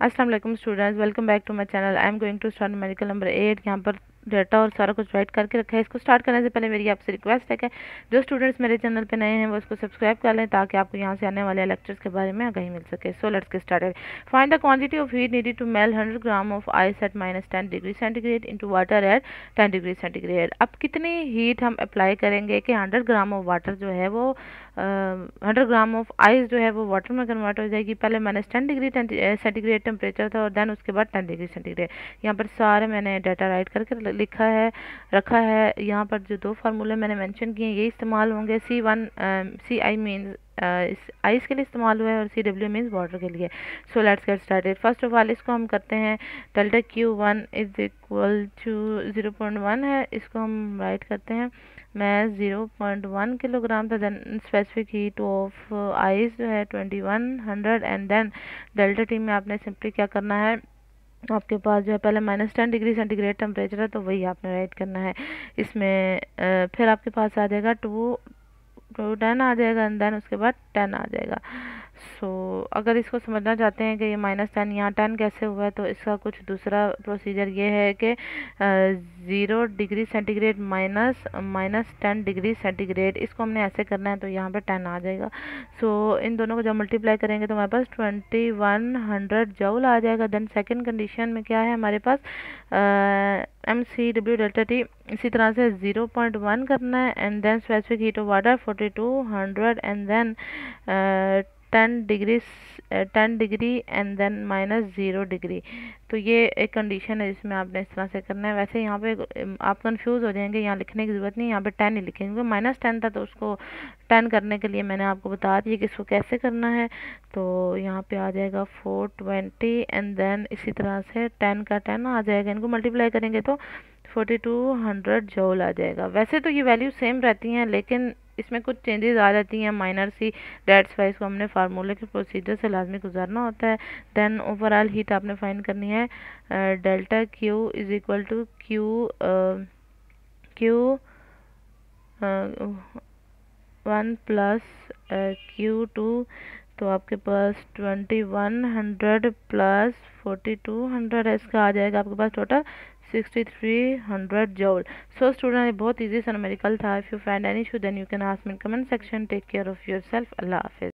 वालेकुम students welcome back to my channel I am going to start medical number eight यहाँ पर data और सारा कुछ राइट करके रखा है। इसको स्टार्ट करने से पहले मेरी आपसे रिक्वेस्ट है कि जो स्टूडेंट्स मेरे चैनल पे नए हैं, वो इसको सब्सक्राइब कर लें ताकि आपको यहाँ से आने वाले लेक्चर्स के बारे में आगाही मिल सके। So let's get started find the quantity of heat needed to melt hundred gram of ice at minus ten degree centigrade into water at ten degree centigrade अब कितनी हीट हम अप्लाई करेंगे कि हंड्रेड ग्राम ऑफ़ वाटर जो है वो hundred gram of ice जो है वो वाटर में कन्वर्ट हो जाएगी। पहले minus ten degree centigrade temperature था और देन उसके बाद टेन डिग्री सेंटीग्रेड यहाँ पर सारे मैंने डाटा राइट करके लिखा है, रखा है। यहाँ पर जो दो फार्मूले मैंने मेंशन किए हैं, ये इस्तेमाल होंगे C one C I mean इस आइस के लिए इस्तेमाल हुआ है और सी डब्ल्यू मीन्स वाटर के लिए। So let's get started first of all इसको हम करते हैं delta Q one is equal to zero point one है। इसको हम राइट करते हैं। मैं ज़ीरो पॉइंट वन किलोग्राम था then specific heat of ice जो है twenty one hundred and then delta T में आपने सिंपली क्या करना है? आपके पास जो है, पहले minus ten degree centigrade temperature है तो वही आपने राइट करना है। इसमें फिर आपके पास आ जाएगा टू टू टेन आ जाएगा एंड देन उसके बाद टेन आ जाएगा। सो so, अगर इसको समझना चाहते हैं कि ये माइनस टेन यहाँ टेन कैसे हुआ है तो इसका कुछ दूसरा प्रोसीजर ये है कि zero degree centigrade minus minus ten degree centigrade इसको हमने ऐसे करना है तो यहाँ पे टेन आ जाएगा। सो so, इन दोनों को जब मल्टीप्लाई करेंगे तो हमारे पास ट्वेंटी वन हंड्रेड जऊल आ जाएगा। देन सेकेंड कंडीशन में क्या है हमारे पास? M C W delta T इसी तरह से ज़ीरो पॉइंट वन करना है and then specific heat of water forty two hundred and then ten degree ten degree and then minus zero degree तो ये एक कंडीशन है जिसमें आपने इस तरह से करना है। वैसे यहाँ पे आप कंफ्यूज हो जाएँगे, यहाँ लिखने की ज़रूरत नहीं यहाँ पे टेन ही लिखेंगे। माइनस टेन था तो उसको टेन करने के लिए मैंने आपको बता दिया कि इसको कैसे करना है। तो यहाँ पे आ जाएगा फोर ट्वेंटी एंड देन इसी तरह से टेन का टेन आ जाएगा। इनको मल्टीप्लाई करेंगे तो फोर्टी टू हंड्रेड जोल आ जाएगा। वैसे तो ये वैल्यू सेम रहती हैं, लेकिन इसमें कुछ चेंजेस आ जाती हैं माइनर सी डेट्स वाइज को हमने फार्मूले के प्रोसीजर से लाजमी गुजारना होता है। देन ओवरऑल हीट आपने फाइंड करनी है delta Q is equal to Q Q one plus Q two तो आपके पास twenty one hundred plus forty two hundred इसका आ जाएगा आपके पास total sixty three hundred joule so student ये बहुत easy सा numerical था if you find any issue then you can ask me in comment section take care of yourself Allah हाफिज़